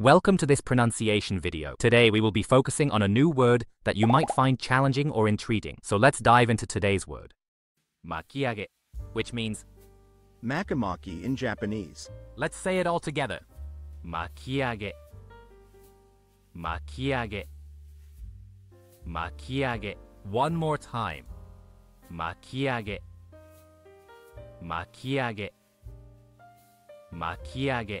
Welcome to this pronunciation video. Today we will be focusing on a new word that you might find challenging or intriguing. So let's dive into today's word. Makiage, which means, Makimaki in Japanese. let's say it all together. Makiage. Makiage. Makiage. One more time. Makiage. Makiage. Makiage.